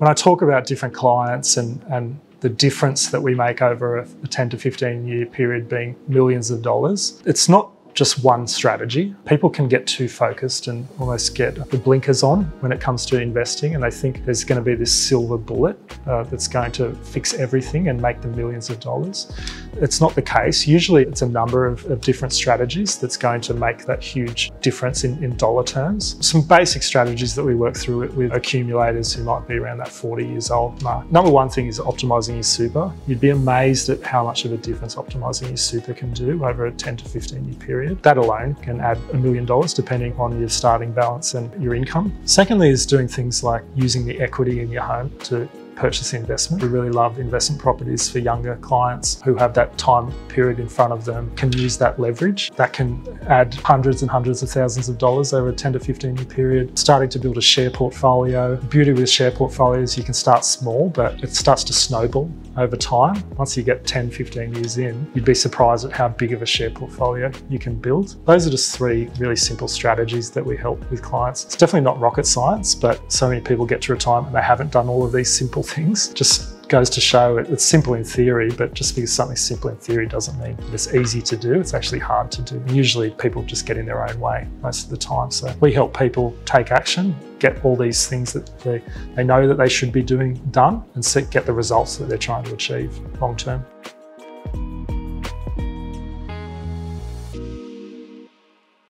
When I talk about different clients and, and the difference that we make over a 10 to 15 year period being millions of dollars, it's not just one strategy. People can get too focused and almost get the blinkers on when it comes to investing, and they think there's going to be this silver bullet uh, that's going to fix everything and make them millions of dollars. It's not the case. Usually, it's a number of, of different strategies that's going to make that huge difference in, in dollar terms. Some basic strategies that we work through with accumulators who might be around that 40 years old mark. Number one thing is optimizing your super. You'd be amazed at how much of a difference optimizing your super can do over a 10 to 15 year period That alone can add a million dollars depending on your starting balance and your income. Secondly is doing things like using the equity in your home to purchase investment. We really love investment properties for younger clients who have that time period in front of them, can use that leverage. That can add hundreds and hundreds of thousands of dollars over a 10 to 15 year period. Starting to build a share portfolio. The beauty with share portfolios, you can start small, but it starts to snowball over time. Once you get 10, 15 years in, you'd be surprised at how big of a share portfolio you can build. Those are just three really simple strategies that we help with clients. It's definitely not rocket science, but so many people get to retirement and they haven't done all of these simple things. Just goes to show it, it's simple in theory, but just because something's simple in theory doesn't mean it's easy to do. It's actually hard to do. Usually people just get in their own way most of the time. So we help people take action, get all these things that they, they know that they should be doing done and get the results that they're trying to achieve long term.